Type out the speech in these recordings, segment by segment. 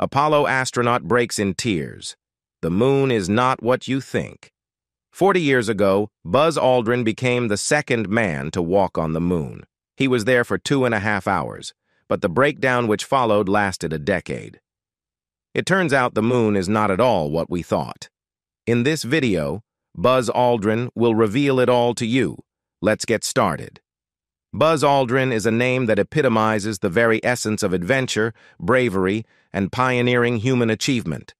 Apollo astronaut breaks in tears. The moon is not what you think. Forty years ago, Buzz Aldrin became the second man to walk on the moon. He was there for two and a half hours, but the breakdown which followed lasted a decade. It turns out the moon is not at all what we thought. In this video, Buzz Aldrin will reveal it all to you. Let's get started. Buzz Aldrin is a name that epitomizes the very essence of adventure, bravery, and pioneering human achievement.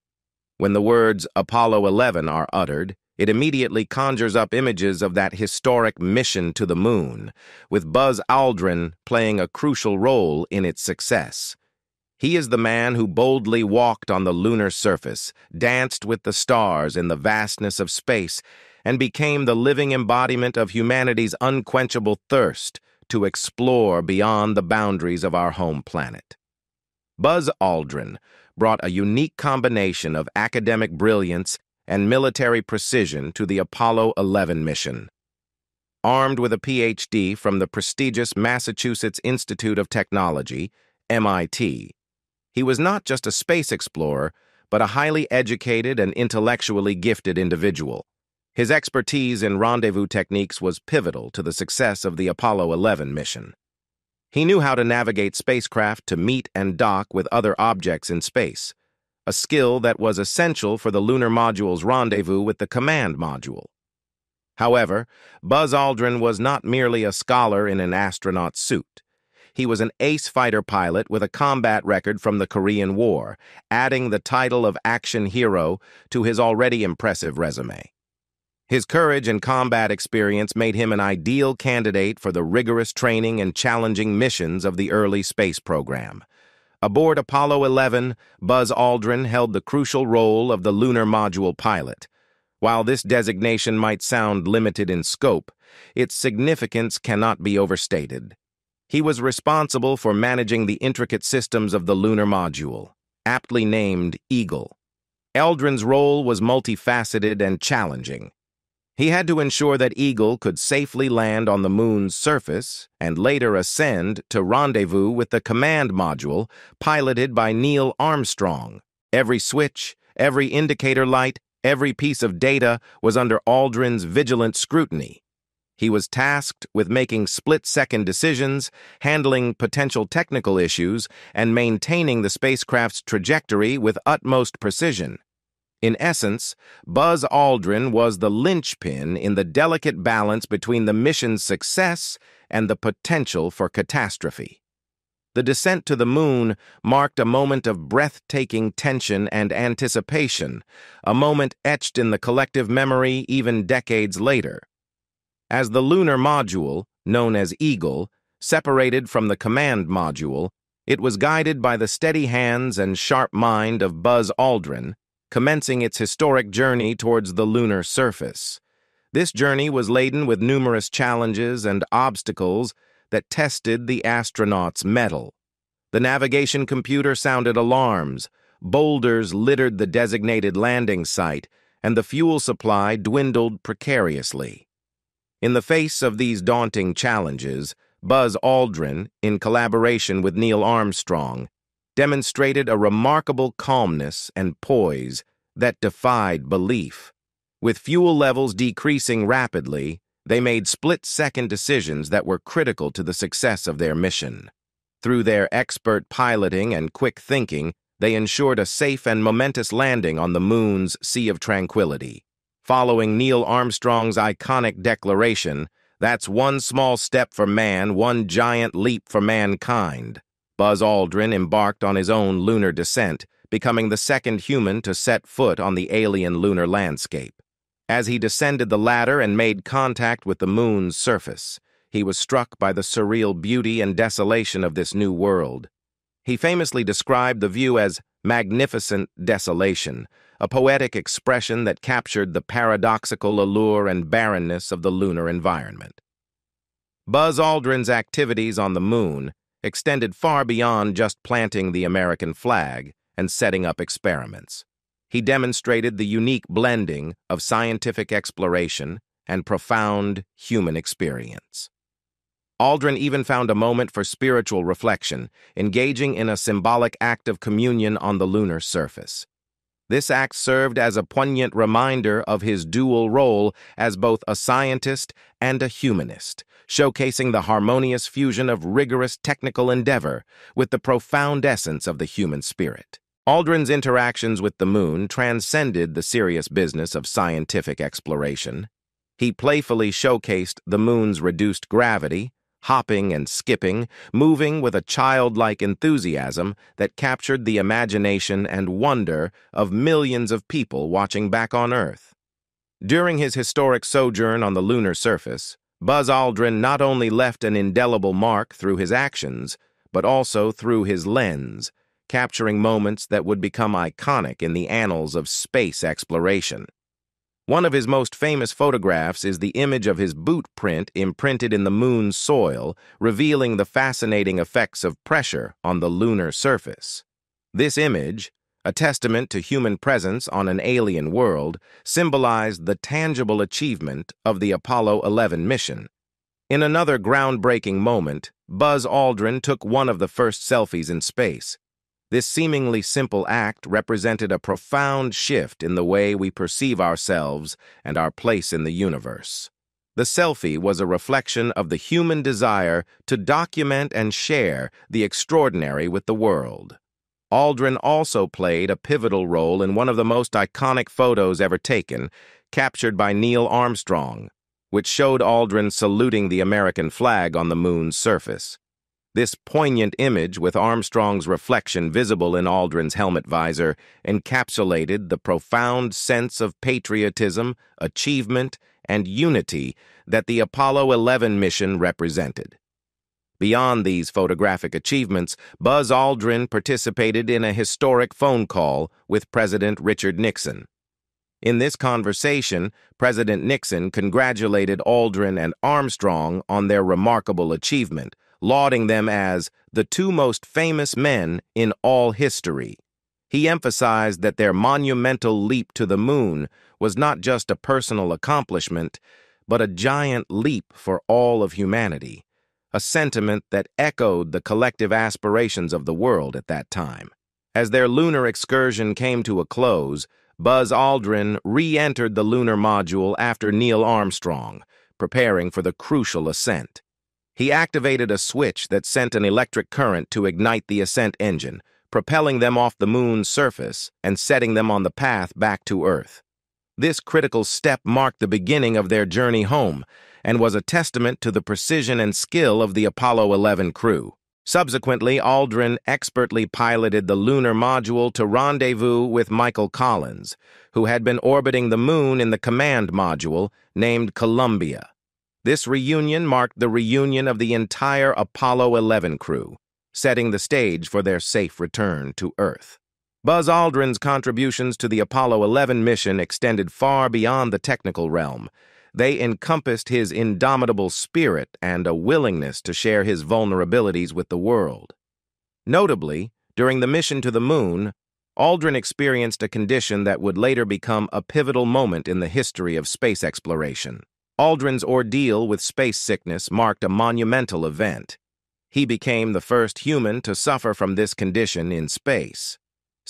When the words Apollo 11 are uttered, it immediately conjures up images of that historic mission to the moon, with Buzz Aldrin playing a crucial role in its success. He is the man who boldly walked on the lunar surface, danced with the stars in the vastness of space, and became the living embodiment of humanity's unquenchable thirst to explore beyond the boundaries of our home planet. Buzz Aldrin brought a unique combination of academic brilliance and military precision to the Apollo 11 mission. Armed with a PhD from the prestigious Massachusetts Institute of Technology, MIT, he was not just a space explorer, but a highly educated and intellectually gifted individual. His expertise in rendezvous techniques was pivotal to the success of the Apollo 11 mission. He knew how to navigate spacecraft to meet and dock with other objects in space, a skill that was essential for the lunar module's rendezvous with the command module. However, Buzz Aldrin was not merely a scholar in an astronaut suit. He was an ace fighter pilot with a combat record from the Korean War, adding the title of action hero to his already impressive resume. His courage and combat experience made him an ideal candidate for the rigorous training and challenging missions of the early space program. Aboard Apollo 11, Buzz Aldrin held the crucial role of the lunar module pilot. While this designation might sound limited in scope, its significance cannot be overstated. He was responsible for managing the intricate systems of the lunar module, aptly named Eagle. Aldrin's role was multifaceted and challenging. He had to ensure that Eagle could safely land on the moon's surface and later ascend to rendezvous with the command module piloted by Neil Armstrong. Every switch, every indicator light, every piece of data was under Aldrin's vigilant scrutiny. He was tasked with making split-second decisions, handling potential technical issues, and maintaining the spacecraft's trajectory with utmost precision. In essence, Buzz Aldrin was the linchpin in the delicate balance between the mission's success and the potential for catastrophe. The descent to the moon marked a moment of breathtaking tension and anticipation, a moment etched in the collective memory even decades later. As the lunar module, known as Eagle, separated from the command module, it was guided by the steady hands and sharp mind of Buzz Aldrin, commencing its historic journey towards the lunar surface. This journey was laden with numerous challenges and obstacles that tested the astronaut's mettle. The navigation computer sounded alarms, boulders littered the designated landing site, and the fuel supply dwindled precariously. In the face of these daunting challenges, Buzz Aldrin, in collaboration with Neil Armstrong, demonstrated a remarkable calmness and poise that defied belief. With fuel levels decreasing rapidly, they made split-second decisions that were critical to the success of their mission. Through their expert piloting and quick thinking, they ensured a safe and momentous landing on the moon's Sea of Tranquility. Following Neil Armstrong's iconic declaration, that's one small step for man, one giant leap for mankind. Buzz Aldrin embarked on his own lunar descent, becoming the second human to set foot on the alien lunar landscape. As he descended the ladder and made contact with the moon's surface, he was struck by the surreal beauty and desolation of this new world. He famously described the view as magnificent desolation, a poetic expression that captured the paradoxical allure and barrenness of the lunar environment. Buzz Aldrin's activities on the moon extended far beyond just planting the American flag and setting up experiments. He demonstrated the unique blending of scientific exploration and profound human experience. Aldrin even found a moment for spiritual reflection, engaging in a symbolic act of communion on the lunar surface. This act served as a poignant reminder of his dual role as both a scientist and a humanist, showcasing the harmonious fusion of rigorous technical endeavor with the profound essence of the human spirit. Aldrin's interactions with the moon transcended the serious business of scientific exploration. He playfully showcased the moon's reduced gravity, hopping and skipping, moving with a childlike enthusiasm that captured the imagination and wonder of millions of people watching back on Earth. During his historic sojourn on the lunar surface, Buzz Aldrin not only left an indelible mark through his actions, but also through his lens, capturing moments that would become iconic in the annals of space exploration. One of his most famous photographs is the image of his boot print imprinted in the moon's soil, revealing the fascinating effects of pressure on the lunar surface. This image, a testament to human presence on an alien world, symbolized the tangible achievement of the Apollo 11 mission. In another groundbreaking moment, Buzz Aldrin took one of the first selfies in space. This seemingly simple act represented a profound shift in the way we perceive ourselves and our place in the universe. The selfie was a reflection of the human desire to document and share the extraordinary with the world. Aldrin also played a pivotal role in one of the most iconic photos ever taken, captured by Neil Armstrong, which showed Aldrin saluting the American flag on the moon's surface. This poignant image, with Armstrong's reflection visible in Aldrin's helmet visor, encapsulated the profound sense of patriotism, achievement, and unity that the Apollo 11 mission represented. Beyond these photographic achievements, Buzz Aldrin participated in a historic phone call with President Richard Nixon. In this conversation, President Nixon congratulated Aldrin and Armstrong on their remarkable achievement, lauding them as the two most famous men in all history. He emphasized that their monumental leap to the moon was not just a personal accomplishment, but a giant leap for all of humanity, a sentiment that echoed the collective aspirations of the world at that time. As their lunar excursion came to a close, Buzz Aldrin re-entered the lunar module after Neil Armstrong, preparing for the crucial ascent. He activated a switch that sent an electric current to ignite the ascent engine, propelling them off the moon's surface and setting them on the path back to Earth. This critical step marked the beginning of their journey home and was a testament to the precision and skill of the Apollo 11 crew. Subsequently, Aldrin expertly piloted the lunar module to rendezvous with Michael Collins, who had been orbiting the moon in the command module named Columbia. This reunion marked the reunion of the entire Apollo 11 crew, setting the stage for their safe return to Earth. Buzz Aldrin's contributions to the Apollo 11 mission extended far beyond the technical realm. They encompassed his indomitable spirit and a willingness to share his vulnerabilities with the world. Notably, during the mission to the moon, Aldrin experienced a condition that would later become a pivotal moment in the history of space exploration. Aldrin's ordeal with space sickness marked a monumental event. He became the first human to suffer from this condition in space.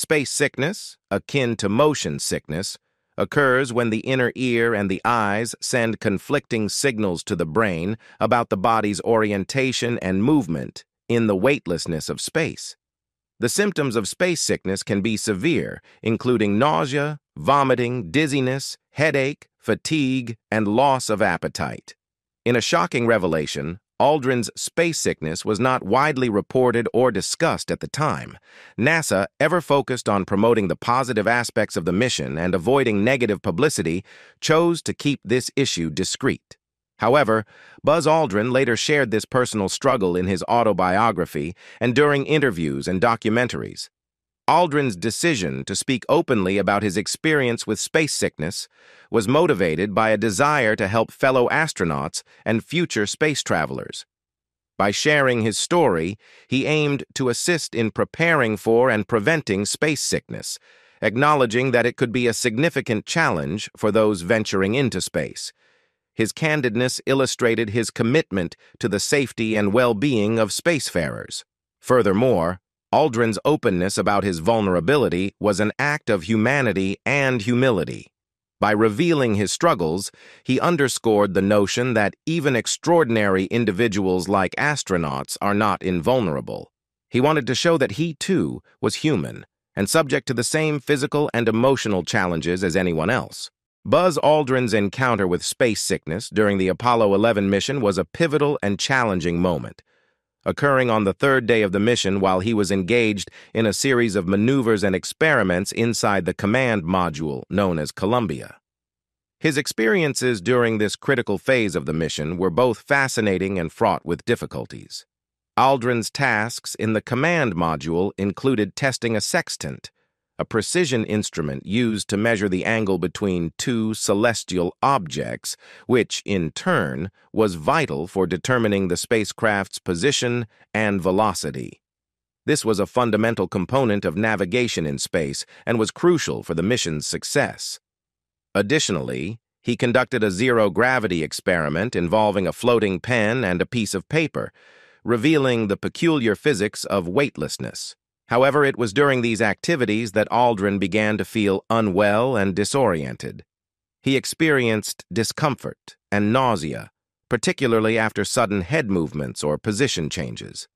Space sickness, akin to motion sickness, occurs when the inner ear and the eyes send conflicting signals to the brain about the body's orientation and movement in the weightlessness of space. The symptoms of space sickness can be severe, including nausea, vomiting, dizziness, headache, fatigue, and loss of appetite. In a shocking revelation, Aldrin's space sickness was not widely reported or discussed at the time. NASA, ever focused on promoting the positive aspects of the mission and avoiding negative publicity, chose to keep this issue discreet. However, Buzz Aldrin later shared this personal struggle in his autobiography and during interviews and documentaries. Aldrin's decision to speak openly about his experience with space sickness was motivated by a desire to help fellow astronauts and future space travelers. By sharing his story, he aimed to assist in preparing for and preventing space sickness, acknowledging that it could be a significant challenge for those venturing into space. His candidness illustrated his commitment to the safety and well-being of spacefarers. Furthermore, Aldrin's openness about his vulnerability was an act of humanity and humility. By revealing his struggles, he underscored the notion that even extraordinary individuals like astronauts are not invulnerable. He wanted to show that he, too, was human and subject to the same physical and emotional challenges as anyone else. Buzz Aldrin's encounter with space sickness during the Apollo 11 mission was a pivotal and challenging moment, occurring on the third day of the mission while he was engaged in a series of maneuvers and experiments inside the command module known as Columbia. His experiences during this critical phase of the mission were both fascinating and fraught with difficulties. Aldrin's tasks in the command module included testing a sextant, a precision instrument used to measure the angle between two celestial objects, which, in turn, was vital for determining the spacecraft's position and velocity. This was a fundamental component of navigation in space and was crucial for the mission's success. Additionally, he conducted a zero-gravity experiment involving a floating pen and a piece of paper, revealing the peculiar physics of weightlessness. However, it was during these activities that Aldrin began to feel unwell and disoriented. He experienced discomfort and nausea, particularly after sudden head movements or position changes.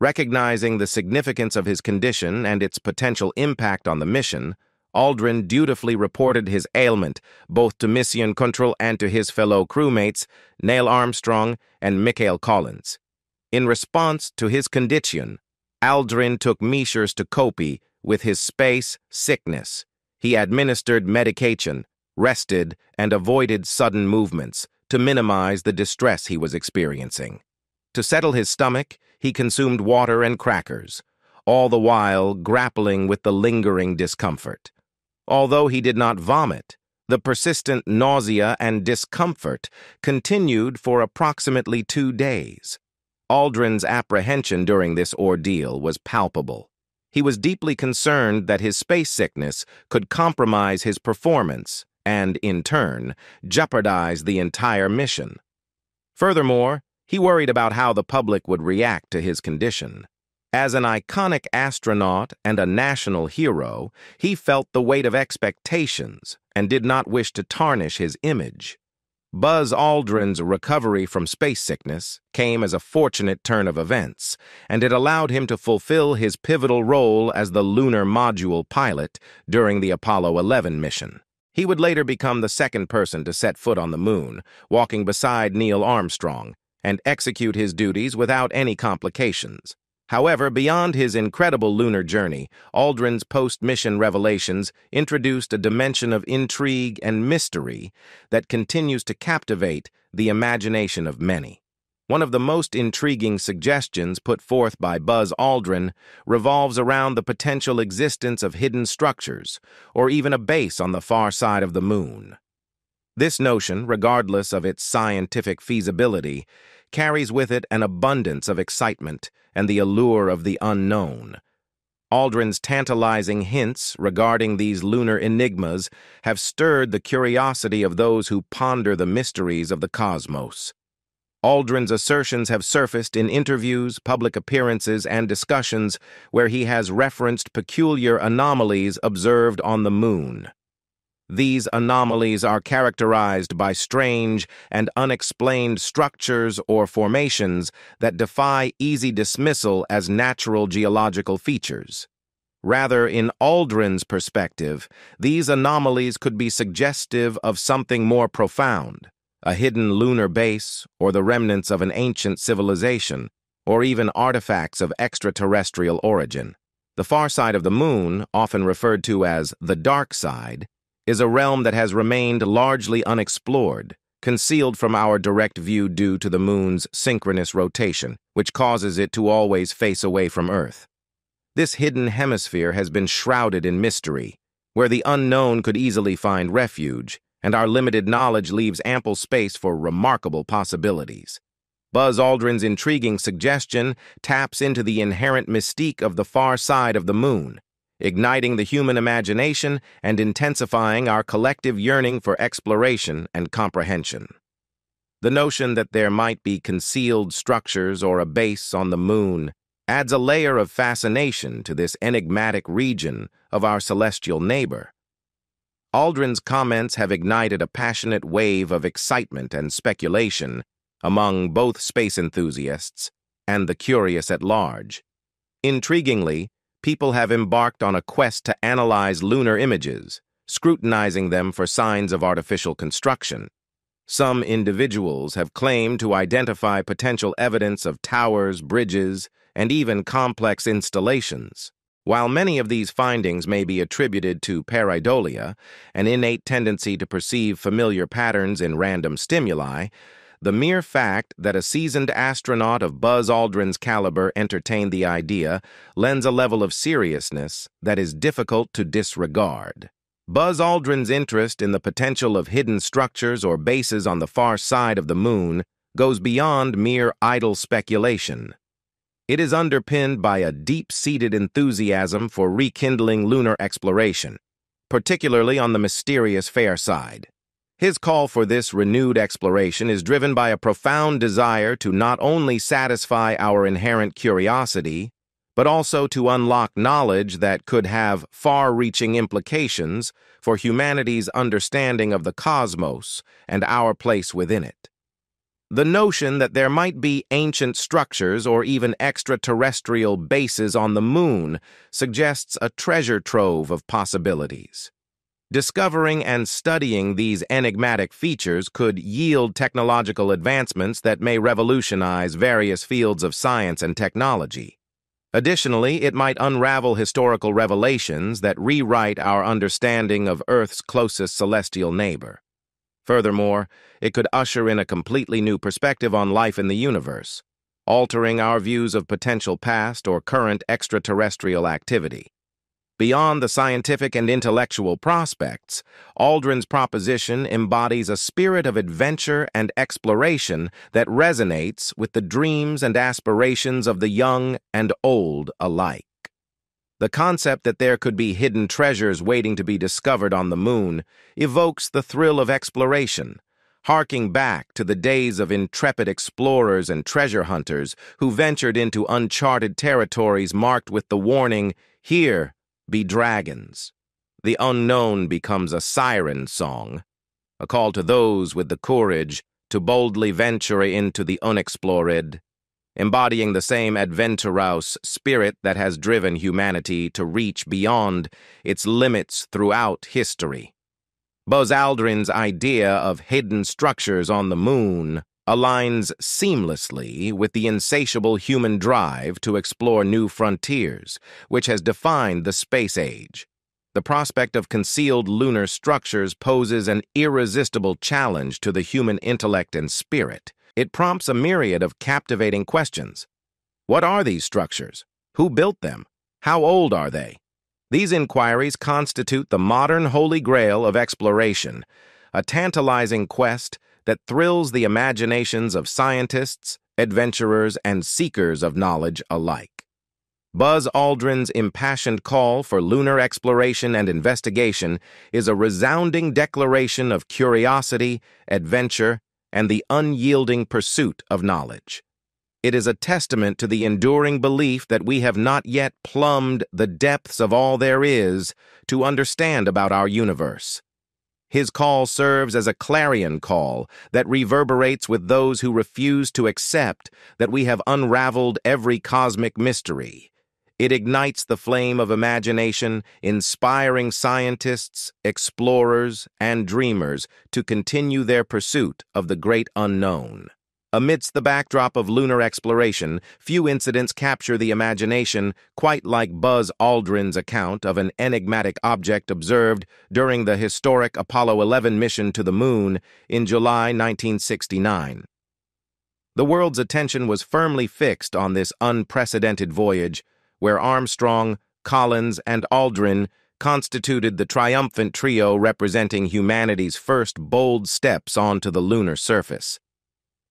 Recognizing the significance of his condition and its potential impact on the mission, Aldrin dutifully reported his ailment both to Mission Control and to his fellow crewmates, Neil Armstrong and Michael Collins. In response to his condition, Aldrin took measures to cope with his space sickness. He administered medication, rested, and avoided sudden movements to minimize the distress he was experiencing. To settle his stomach, he consumed water and crackers, all the while grappling with the lingering discomfort. Although he did not vomit, the persistent nausea and discomfort continued for approximately two days. Aldrin's apprehension during this ordeal was palpable. He was deeply concerned that his space sickness could compromise his performance and, in turn, jeopardize the entire mission. Furthermore, he worried about how the public would react to his condition. As an iconic astronaut and a national hero, he felt the weight of expectations and did not wish to tarnish his image. Buzz Aldrin's recovery from space sickness came as a fortunate turn of events, and it allowed him to fulfill his pivotal role as the lunar module pilot during the Apollo 11 mission. He would later become the second person to set foot on the moon, walking beside Neil Armstrong, and execute his duties without any complications. However, beyond his incredible lunar journey, Aldrin's post-mission revelations introduced a dimension of intrigue and mystery that continues to captivate the imagination of many. One of the most intriguing suggestions put forth by Buzz Aldrin revolves around the potential existence of hidden structures, or even a base on the far side of the moon. This notion, regardless of its scientific feasibility, carries with it an abundance of excitement and the allure of the unknown. Aldrin's tantalizing hints regarding these lunar enigmas have stirred the curiosity of those who ponder the mysteries of the cosmos. Aldrin's assertions have surfaced in interviews, public appearances, and discussions where he has referenced peculiar anomalies observed on the moon. These anomalies are characterized by strange and unexplained structures or formations that defy easy dismissal as natural geological features. Rather, in Aldrin's perspective, these anomalies could be suggestive of something more profound, a hidden lunar base, or the remnants of an ancient civilization, or even artifacts of extraterrestrial origin. The far side of the moon, often referred to as the dark side, is a realm that has remained largely unexplored, concealed from our direct view due to the moon's synchronous rotation, which causes it to always face away from Earth. This hidden hemisphere has been shrouded in mystery, where the unknown could easily find refuge, and our limited knowledge leaves ample space for remarkable possibilities. Buzz Aldrin's intriguing suggestion taps into the inherent mystique of the far side of the moon, igniting the human imagination and intensifying our collective yearning for exploration and comprehension. The notion that there might be concealed structures or a base on the moon adds a layer of fascination to this enigmatic region of our celestial neighbor. Aldrin's comments have ignited a passionate wave of excitement and speculation among both space enthusiasts and the curious at large. Intriguingly, people have embarked on a quest to analyze lunar images, scrutinizing them for signs of artificial construction. Some individuals have claimed to identify potential evidence of towers, bridges, and even complex installations. While many of these findings may be attributed to pareidolia, an innate tendency to perceive familiar patterns in random stimuli, the mere fact that a seasoned astronaut of Buzz Aldrin's caliber entertained the idea lends a level of seriousness that is difficult to disregard. Buzz Aldrin's interest in the potential of hidden structures or bases on the far side of the moon goes beyond mere idle speculation. It is underpinned by a deep-seated enthusiasm for rekindling lunar exploration, particularly on the mysterious fair side. His call for this renewed exploration is driven by a profound desire to not only satisfy our inherent curiosity, but also to unlock knowledge that could have far-reaching implications for humanity's understanding of the cosmos and our place within it. The notion that there might be ancient structures or even extraterrestrial bases on the moon suggests a treasure trove of possibilities. Discovering and studying these enigmatic features could yield technological advancements that may revolutionize various fields of science and technology. Additionally, it might unravel historical revelations that rewrite our understanding of Earth's closest celestial neighbor. Furthermore, it could usher in a completely new perspective on life in the universe, altering our views of potential past or current extraterrestrial activity. Beyond the scientific and intellectual prospects, Aldrin's proposition embodies a spirit of adventure and exploration that resonates with the dreams and aspirations of the young and old alike. The concept that there could be hidden treasures waiting to be discovered on the moon evokes the thrill of exploration, harking back to the days of intrepid explorers and treasure hunters who ventured into uncharted territories marked with the warning, Here, be dragons. The unknown becomes a siren song, a call to those with the courage to boldly venture into the unexplored, embodying the same adventurous spirit that has driven humanity to reach beyond its limits throughout history. Buzz Aldrin's idea of hidden structures on the moon aligns seamlessly with the insatiable human drive to explore new frontiers, which has defined the space age. The prospect of concealed lunar structures poses an irresistible challenge to the human intellect and spirit. It prompts a myriad of captivating questions. What are these structures? Who built them? How old are they? These inquiries constitute the modern holy grail of exploration, a tantalizing quest that thrills the imaginations of scientists, adventurers, and seekers of knowledge alike. Buzz Aldrin's impassioned call for lunar exploration and investigation is a resounding declaration of curiosity, adventure, and the unyielding pursuit of knowledge. It is a testament to the enduring belief that we have not yet plumbed the depths of all there is to understand about our universe. His call serves as a clarion call that reverberates with those who refuse to accept that we have unraveled every cosmic mystery. It ignites the flame of imagination, inspiring scientists, explorers, and dreamers to continue their pursuit of the great unknown. Amidst the backdrop of lunar exploration, few incidents capture the imagination quite like Buzz Aldrin's account of an enigmatic object observed during the historic Apollo 11 mission to the moon in July 1969. The world's attention was firmly fixed on this unprecedented voyage, where Armstrong, Collins, and Aldrin constituted the triumphant trio representing humanity's first bold steps onto the lunar surface.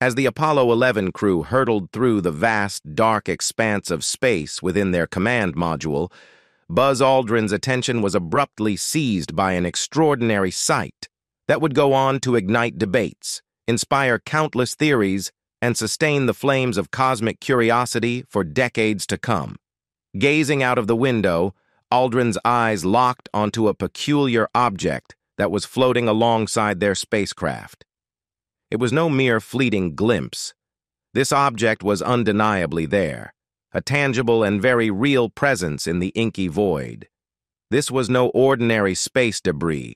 As the Apollo 11 crew hurtled through the vast, dark expanse of space within their command module, Buzz Aldrin's attention was abruptly seized by an extraordinary sight that would go on to ignite debates, inspire countless theories, and sustain the flames of cosmic curiosity for decades to come. Gazing out of the window, Aldrin's eyes locked onto a peculiar object that was floating alongside their spacecraft. It was no mere fleeting glimpse. This object was undeniably there, a tangible and very real presence in the inky void. This was no ordinary space debris,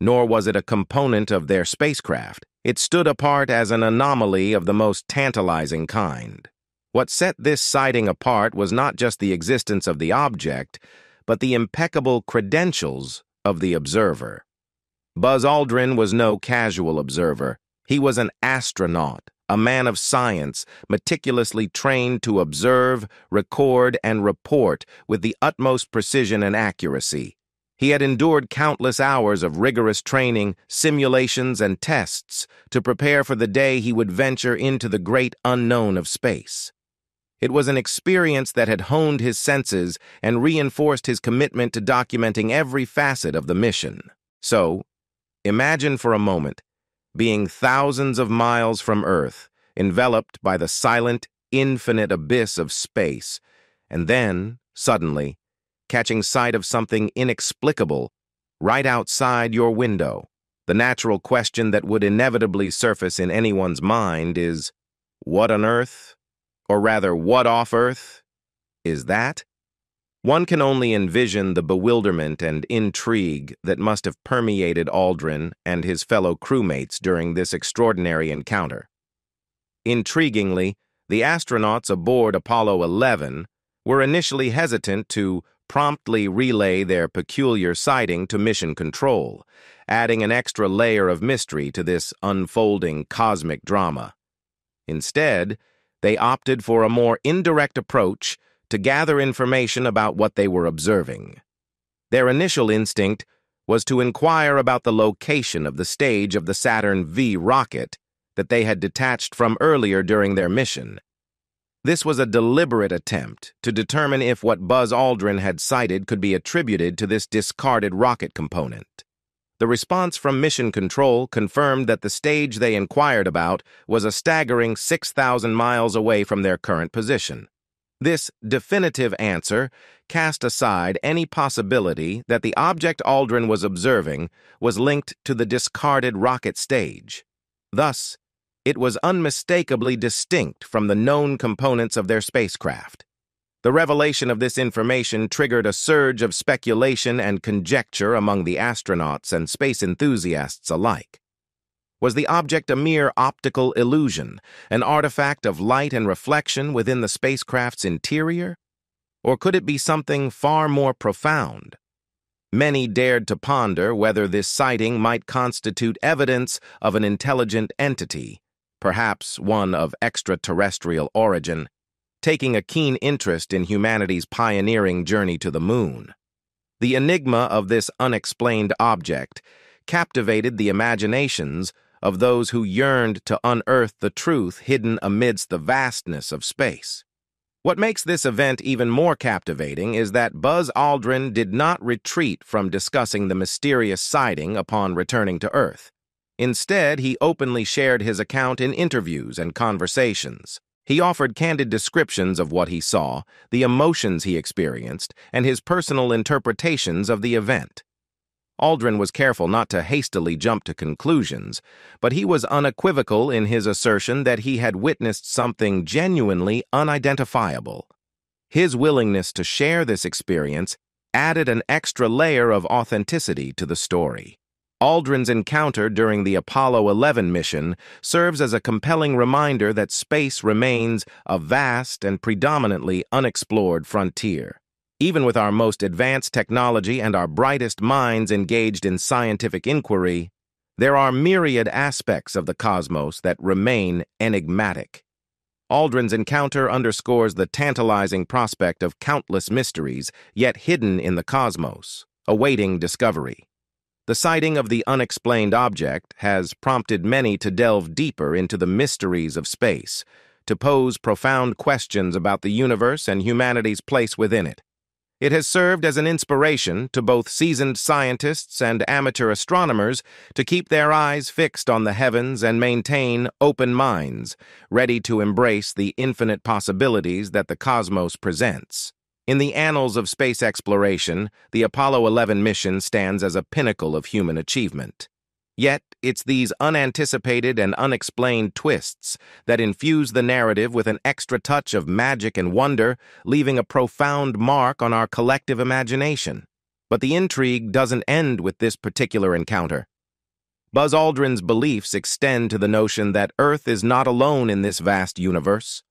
nor was it a component of their spacecraft. It stood apart as an anomaly of the most tantalizing kind. What set this sighting apart was not just the existence of the object, but the impeccable credentials of the observer. Buzz Aldrin was no casual observer. He was an astronaut, a man of science, meticulously trained to observe, record, and report with the utmost precision and accuracy. He had endured countless hours of rigorous training, simulations, and tests to prepare for the day he would venture into the great unknown of space. It was an experience that had honed his senses and reinforced his commitment to documenting every facet of the mission. So, imagine for a moment being thousands of miles from Earth, enveloped by the silent, infinite abyss of space, and then, suddenly, catching sight of something inexplicable right outside your window. The natural question that would inevitably surface in anyone's mind is, what on earth, or rather, what off earth, is that? One can only envision the bewilderment and intrigue that must have permeated Aldrin and his fellow crewmates during this extraordinary encounter. Intriguingly, the astronauts aboard Apollo 11 were initially hesitant to promptly relay their peculiar sighting to mission control, adding an extra layer of mystery to this unfolding cosmic drama. Instead, they opted for a more indirect approach to gather information about what they were observing. Their initial instinct was to inquire about the location of the stage of the Saturn V rocket that they had detached from earlier during their mission, this was a deliberate attempt to determine if what Buzz Aldrin had sighted could be attributed to this discarded rocket component. The response from Mission Control confirmed that the stage they inquired about was a staggering 6,000 miles away from their current position. This definitive answer cast aside any possibility that the object Aldrin was observing was linked to the discarded rocket stage. Thus, it was unmistakably distinct from the known components of their spacecraft. The revelation of this information triggered a surge of speculation and conjecture among the astronauts and space enthusiasts alike. Was the object a mere optical illusion, an artifact of light and reflection within the spacecraft's interior? Or could it be something far more profound? Many dared to ponder whether this sighting might constitute evidence of an intelligent entity, perhaps one of extraterrestrial origin, taking a keen interest in humanity's pioneering journey to the moon. The enigma of this unexplained object captivated the imaginations of those who yearned to unearth the truth hidden amidst the vastness of space. What makes this event even more captivating is that Buzz Aldrin did not retreat from discussing the mysterious sighting upon returning to Earth. Instead, he openly shared his account in interviews and conversations. He offered candid descriptions of what he saw, the emotions he experienced, and his personal interpretations of the event. Aldrin was careful not to hastily jump to conclusions, but he was unequivocal in his assertion that he had witnessed something genuinely unidentifiable. His willingness to share this experience added an extra layer of authenticity to the story. Aldrin's encounter during the Apollo 11 mission serves as a compelling reminder that space remains a vast and predominantly unexplored frontier. Even with our most advanced technology and our brightest minds engaged in scientific inquiry, there are myriad aspects of the cosmos that remain enigmatic. Aldrin's encounter underscores the tantalizing prospect of countless mysteries yet hidden in the cosmos, awaiting discovery. The sighting of the unexplained object has prompted many to delve deeper into the mysteries of space, to pose profound questions about the universe and humanity's place within it. It has served as an inspiration to both seasoned scientists and amateur astronomers to keep their eyes fixed on the heavens and maintain open minds, ready to embrace the infinite possibilities that the cosmos presents. In the annals of space exploration, the Apollo 11 mission stands as a pinnacle of human achievement. Yet, it's these unanticipated and unexplained twists that infuse the narrative with an extra touch of magic and wonder, leaving a profound mark on our collective imagination. But the intrigue doesn't end with this particular encounter. Buzz Aldrin's beliefs extend to the notion that Earth is not alone in this vast universe.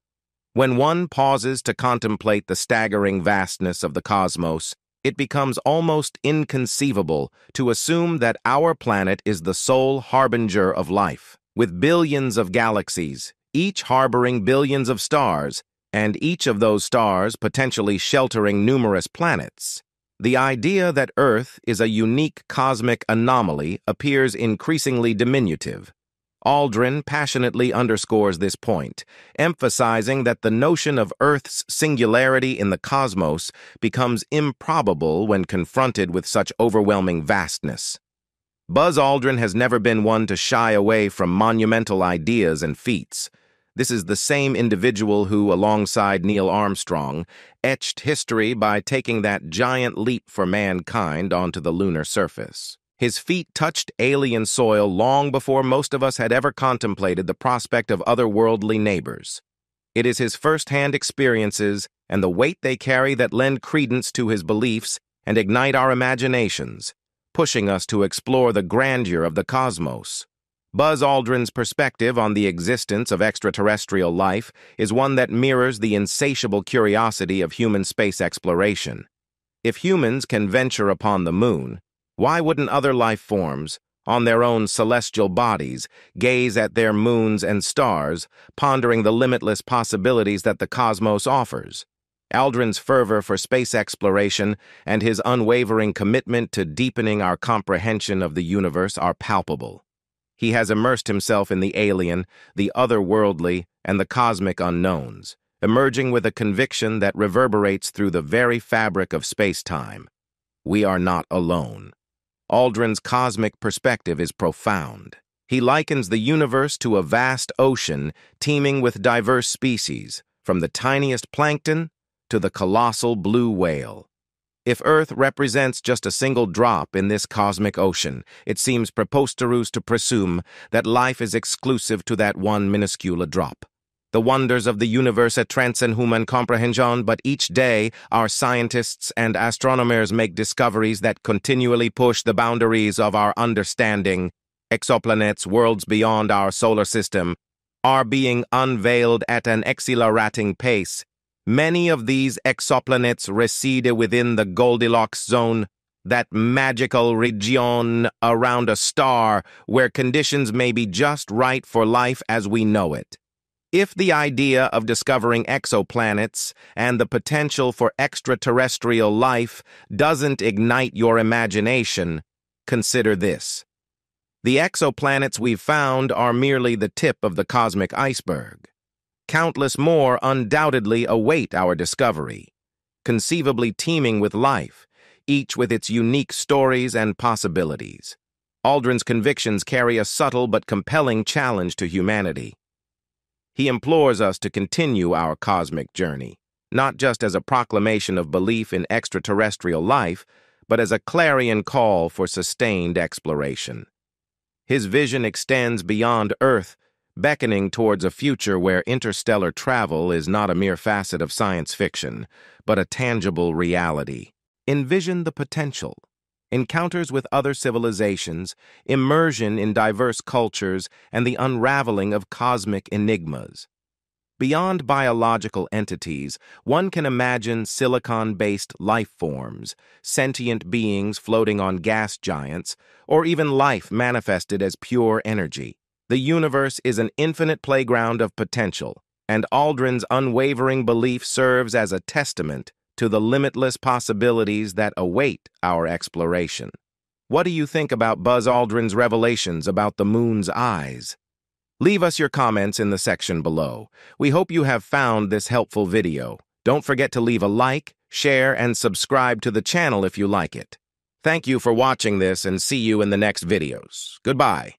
When one pauses to contemplate the staggering vastness of the cosmos, it becomes almost inconceivable to assume that our planet is the sole harbinger of life. With billions of galaxies, each harboring billions of stars, and each of those stars potentially sheltering numerous planets, the idea that Earth is a unique cosmic anomaly appears increasingly diminutive. Aldrin passionately underscores this point, emphasizing that the notion of Earth's singularity in the cosmos becomes improbable when confronted with such overwhelming vastness. Buzz Aldrin has never been one to shy away from monumental ideas and feats. This is the same individual who, alongside Neil Armstrong, etched history by taking that giant leap for mankind onto the lunar surface. His feet touched alien soil long before most of us had ever contemplated the prospect of otherworldly neighbors. It is his first-hand experiences and the weight they carry that lend credence to his beliefs and ignite our imaginations, pushing us to explore the grandeur of the cosmos. Buzz Aldrin's perspective on the existence of extraterrestrial life is one that mirrors the insatiable curiosity of human space exploration. If humans can venture upon the moon, why wouldn't other life forms, on their own celestial bodies, gaze at their moons and stars, pondering the limitless possibilities that the cosmos offers? Aldrin's fervor for space exploration and his unwavering commitment to deepening our comprehension of the universe are palpable. He has immersed himself in the alien, the otherworldly, and the cosmic unknowns, emerging with a conviction that reverberates through the very fabric of space-time. We are not alone. Aldrin's cosmic perspective is profound. He likens the universe to a vast ocean teeming with diverse species, from the tiniest plankton to the colossal blue whale. If Earth represents just a single drop in this cosmic ocean, it seems preposterous to presume that life is exclusive to that one minuscule drop. The wonders of the universe transcend human comprehension, but each day our scientists and astronomers make discoveries that continually push the boundaries of our understanding. Exoplanets, worlds beyond our solar system, are being unveiled at an exhilarating pace. Many of these exoplanets recede within the Goldilocks zone, that magical region around a star where conditions may be just right for life as we know it. If the idea of discovering exoplanets and the potential for extraterrestrial life doesn't ignite your imagination, consider this. The exoplanets we've found are merely the tip of the cosmic iceberg. Countless more undoubtedly await our discovery, conceivably teeming with life, each with its unique stories and possibilities. Aldrin's convictions carry a subtle but compelling challenge to humanity. He implores us to continue our cosmic journey, not just as a proclamation of belief in extraterrestrial life, but as a clarion call for sustained exploration. His vision extends beyond Earth, beckoning towards a future where interstellar travel is not a mere facet of science fiction, but a tangible reality. Envision the potential encounters with other civilizations, immersion in diverse cultures, and the unraveling of cosmic enigmas. Beyond biological entities, one can imagine silicon-based life forms, sentient beings floating on gas giants, or even life manifested as pure energy. The universe is an infinite playground of potential, and Aldrin's unwavering belief serves as a testament to the limitless possibilities that await our exploration. What do you think about Buzz Aldrin's revelations about the moon's eyes? Leave us your comments in the section below. We hope you have found this helpful video. Don't forget to leave a like, share, and subscribe to the channel if you like it. Thank you for watching this and see you in the next videos. Goodbye.